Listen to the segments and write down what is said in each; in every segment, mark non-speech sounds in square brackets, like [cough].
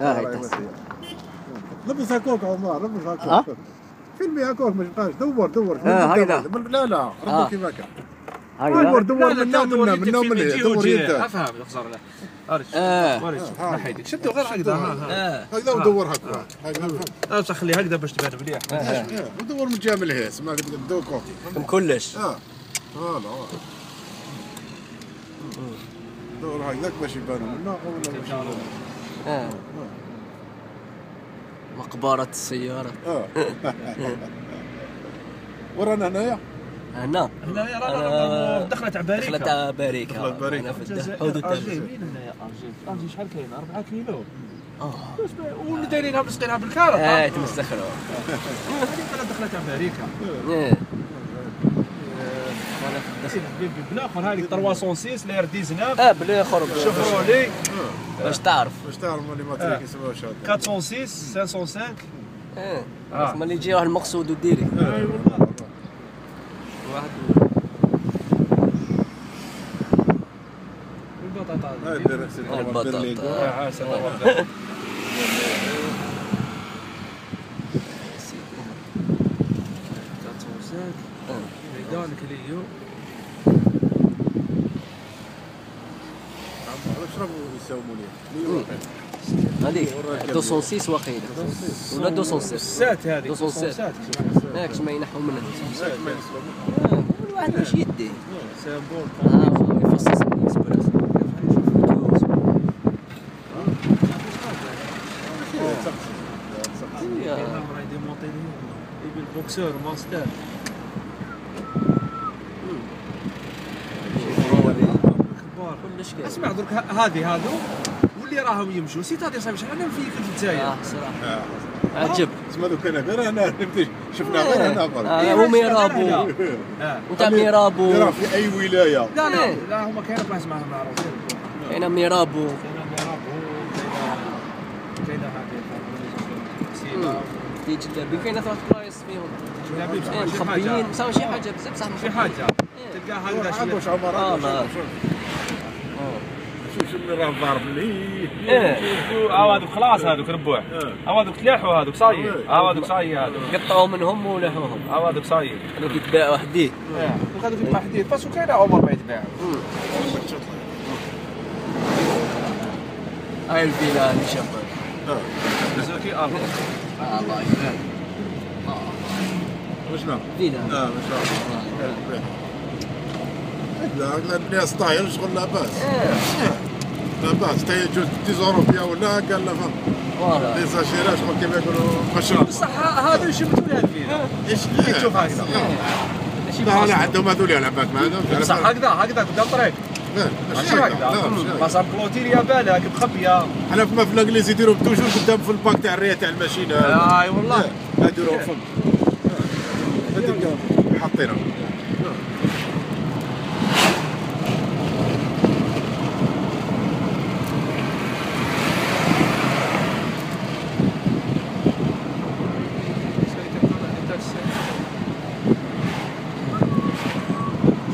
آه يتصل لبس هكوك عمر لبس؟ هكوك فيلمي هكوك ما يبقاش دور دور. آه، هيدا. لا لا. آه. ربك كيما كان هاي دور. دور منا منا منا منا. دور يدك أفهم الخسارة لا. ارج آه. ورج آه. نحي يدك شدوا غير هكذا آه. هكذا ودور هكا هكذا. آه. بصح خلي هكذا باش تبان مليح. آه، ودور من جهه من الهيس ما قد دور كوكي من كلش. آه. فوالا دور هكذاك باش يبانوا. منا ولا باش آه. مقبرة السيارة. آه. ورانا هنايا؟ هنا. هنا رانا دخلت على دخلت باريكا باريكا. دخلت باريكا. هنا في الجزائر حدود ارجي التلفزيون وين هنايا ارجي ارجي شحال كاين؟ 4 كيلو. آه. واللي دايرينها مسقينها بالكارت آه تمسخروا هذيك دخلت على باريكا. آه بالاخر هذيك 306 لير 19 آه بلي خرب شوفرولي باش تعرف. باش تعرف اللي ما تريك يسموها شاد 406 505 آه. آه. ما اللي يجي واحد المقصود وديري. اي والله واحد. البطاطا. آه، البطاطا. ليكو. آه، عاسة الله. ميدان كليو اشربوا يساوموا لي هذيك 206 واقيلا ولا 207 السات هذه 207. السات. هاكش ما ينحوا منها ما يسلموا آه، الواحد باش يدي سامبول آه يفصص ديمونطي يبي البوكسور ماستر كبار كلش كاين اسمع درك هذه هذو واللي راهم يمشوا سيت هذه صاحبي شحال أنا فيك في الجزائر آه صراحة. عجب. اسمع دوك أنا غير هنا شفنا غير هنا برك آه، هو ميرابو. آه انت ميرابو. ترى في أي ولاية؟ لا لا إيه. لا هما كاين بلاصه معهم معروفين كاين ميرابو. كاين ميرابو هذه في جلابي. كاين ثلاث بلايص فيهم. جلابي بصح إيه، مخبيين. مساوي شي حاجة بزاف بصح شي. حاجة. إيه. تلقاه هكذا شوية. آه، لا. عبوش. شوف شوف اللي راه ضارب لي. إيه. آه هذوك خلاص هذوك ربوع. آه هذوك تلاحوا هذوك صايي آه هذوك صايي هذوك. قطعوا منهم ولحوهم. آه هذوك صايي هذوك يتباعوا حديد دوك هذوك يبقى حديد بس وكاين عمر ما يتباع. هاي الفيلا اللي آه آه، الله يبارك. وشنو؟ فيلا. لا ما شاء الله لا لا الناس طاير شغل لا باس لا باس تا يجوز تيزوروبيا ولا قال لا فوالا لي زاشيرا شغل كيما يقولوا مشروع. بصح هذا يشبتوا لها الفيلا إيش تشوف هكذا؟ لا لا عندهم هذول العباد ما عندهم. بصح هكذا هكذا قدام الطريق ماشي هكذا. بصح بلوتير يا بالك مخبيه حنا فما في الانجليزي يديروا توجور قدام في الباك تاع الرية تاع الماشينه أي والله. يديروا فم هذيك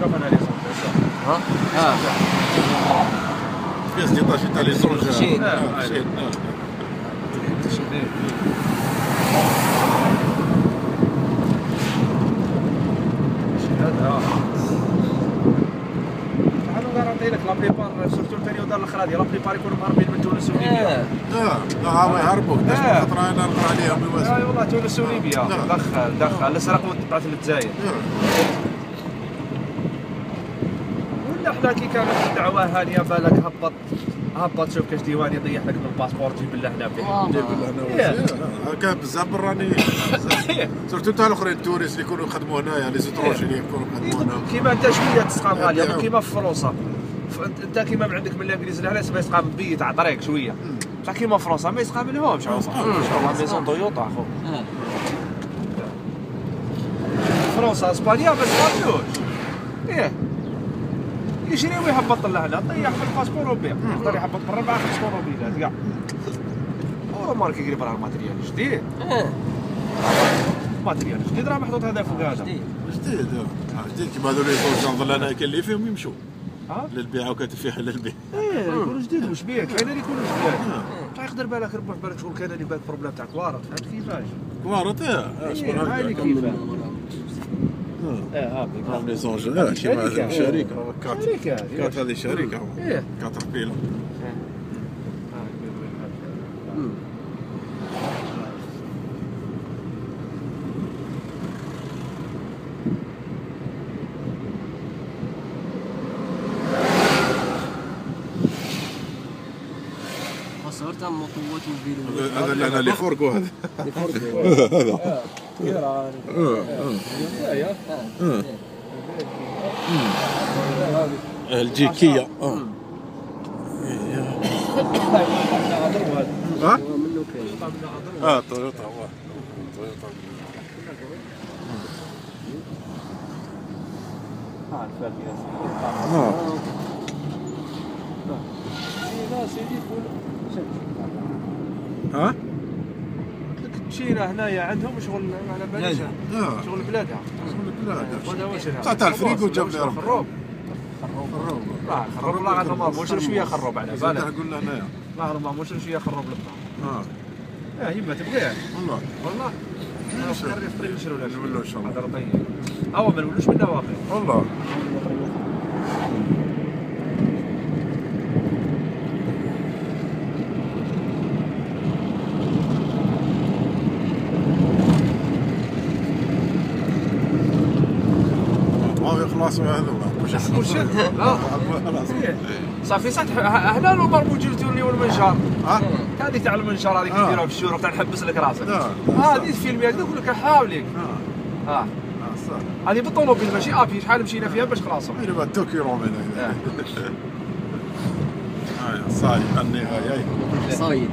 شوف أنا لي صوت ها آه فيها 16 تاع لي زونج شين. آه، شين. آه. شحال نغارونتي لك la plupart surtout ال période الاخرى هذه la plupart يكونوا مهربين من تونس وليبيا آه آه لا هاو يهربوا آه. من خطره أنا نقرا عليهم اي والله تونس وليبيا نعم. دخل دخل السرق وتبعث للجزائر حنا كي كانت الدعوة هانية بالك هبط هبط شوف كاش ديوان يطيح لك من ال passeport جيب لنا هنا فيه. جيب لنا إيه. واسع. كان بزاف براني. [laughs] surtout تاع الاخرين ال touristes اللي يكونوا يخدموا هنايا les étrangers اللي يكونوا يخدموا هنا. كيما انت شوية تسقام غالية كيما في فرنسا انت كيما ما عندك من الإنجليز لهنا ما يسقام بي تاع طريق شوية. بصح كيما في فرنسا ما يسقام لهمش ان شاء الله ميزون تويوتا أخو. فرنسا إسبانيا ما يسقاملوش إيه. يشري ويهبط لهنا طيح في الباسبور وبيع. يقدر يهبط مع خمس طوموبيلات كاع هو مارك يقرب راه الماتريال جديد آه الماتريال جديد راه محطوط هذا فوق هذا جديد جديد جديد كيما هذول لي زونج نظن أنا كاين اللي فيهم يمشوا. للبيع وكاتب فيها للبيع. إيه يكونوا جديد وش بيه كاين اللي يكونوا جداد بصح يقدر بالك ربح بالك شغل كان اللي بالك بروبليم تاع كوارط فهمت كيفاش؟ كوارط آه شكون إيه، هاي اللي آه. آه لي زونج آه كيما شركة. شركه كات هذه شركه كاتر بيلا صورت عن مطوات موبيل هذا اللي أنا اللي فوركو هذا الجيكيه آه. ها؟ منه كاين آه. تويوتا هو تويوتا آه ها؟ تشينا هنايا عندهم شغل على باليش آه. شغل بلادها. واش هنا؟ تاع الفريق وجاب لي ربي. خروب. لا خروب لا غير ما موش شوية خروب على بالك. له هنايا. لا غير ما موش شوية خروب للطعم آه. آه يما تبغيه والله. والله. نشرو لك نولو ان شاء الله هذا رطيب اوا ما نولوش منه واقع والله. وش لا. خلاص إيه. صافي سطح هنا لو مربوط جلتوني والمنشار. ها؟ هذه تاع المنشار هذيك آه. تديرها في الشورى تاع نحبس لك راسك. لا. هذه فيلم يقدر يقول لك حاولك آه صح. هذه بالطوموبيل ماشي آبي شحال مشينا فيها باش خلاصهم غير بعد تو كيلو من هنا. آه. [laughs] هاي صاي النهاية. صايد.